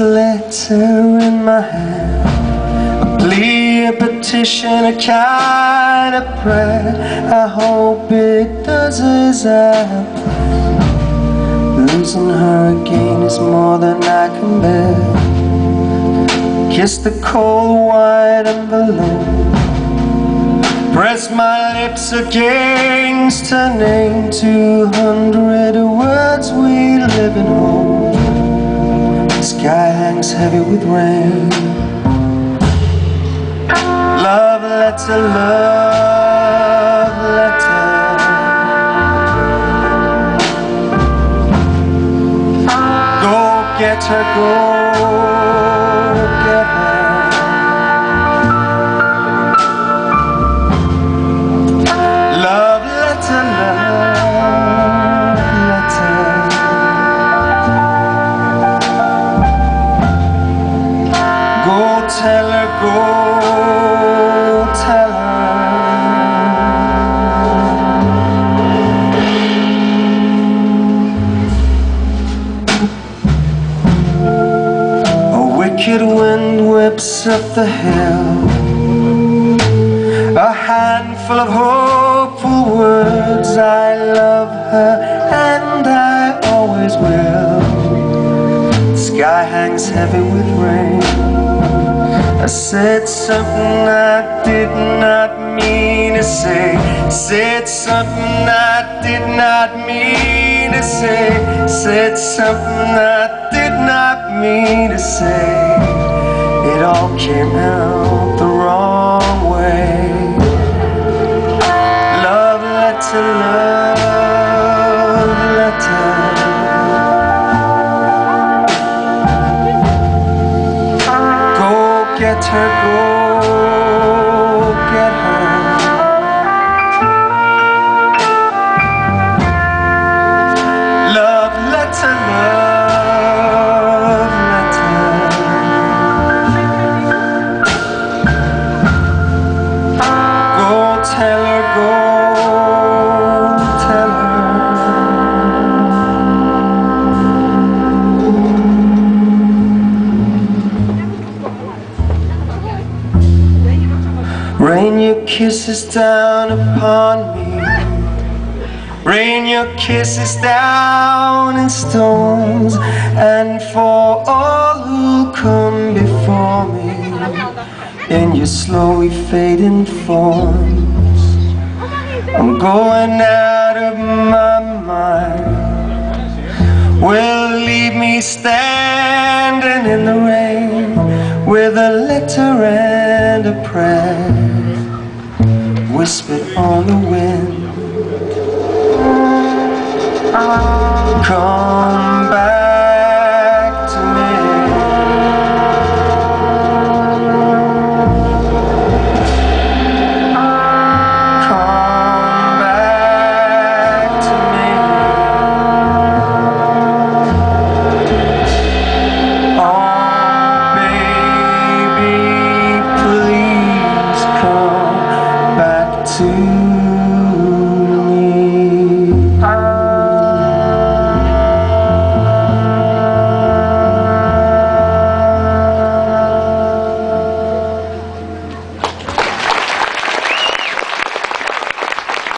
letter in my hand. A plea, a petition, a kind of prayer. I hope it does as I Losing her again is more than I can bear. Kiss the cold white envelope. Press my lips against her name. Two hundred words we live in hope heavy with rain. Love letter, love letter. Go get her, go A wicked wind whips up the hill. A handful of hopeful words. I love her and I always will. The sky hangs heavy with rain I said something I did not mean to say. Said something I did not mean to say. Said something I did not mean to say. It all came out the wrong way. Love letter, love get her, go get her. Rain your kisses down upon me. Rain your kisses down in stones, and for all who come before me in your slowly fading forms. I'm going out of my mind. Will leave me standing in the rain with a letter and a prayer whispered on the wind. Come.